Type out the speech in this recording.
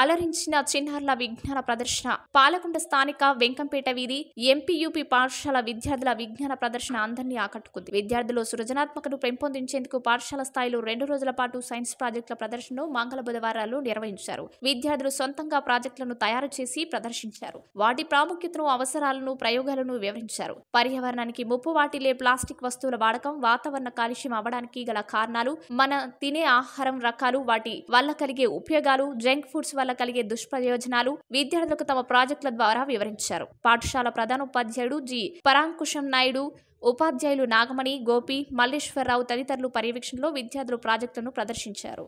అలరించిన చిన్నారుల విజ్ఞాన ప్రదర్శన. పాలకొండ స్థానిక వెంకంపేట వీధి ఎంపీయూపీ పాఠశాల విద్యార్థుల విజ్ఞాన ప్రదర్శన అందరినీ ఆకట్టుకుంది. విద్యార్థులు సృజనాత్మకను పెంపొందించేందుకు పాఠశాల స్థాయిలో రెండు రోజుల పాటు సైన్స్ ప్రాజెక్టుల ప్రదర్శనను మంగళ బుధవారాలు నిర్వహించారు. విద్యార్థులు సొంతంగా ప్రాజెక్టులను తయారు చేసి ప్రదర్శించారు. వాటి ప్రాముఖ్యతను అవసరాలను ప్రయోగాలను వివరించారు. పర్యావరణానికి ముప్పు వాటిలే ప్లాస్టిక్ వస్తువుల వాడకం వాతావరణ కాలుష్యం అవ్వడానికి గల కారణాలు మన తినే ఆహారం రకాలు వాటి వల్ల కలిగే ఉపయోగాలు జంక్ ఫుడ్స్ వల్ల వల్ల కలిగే దుష్ప్రయోజనాలు విద్యార్థులకు తమ ప్రాజెక్టుల ద్వారా వివరించారు. పాఠశాల ప్రధానోపాధ్యాయుడు జి. పరాంకుశం నాయుడు ఉపాధ్యాయులు నాగమణి గోపి మల్లేశ్వరరావు తదితరులు పర్యవేక్షణలో విద్యార్థులు ప్రాజెక్టులను ప్రదర్శించారు.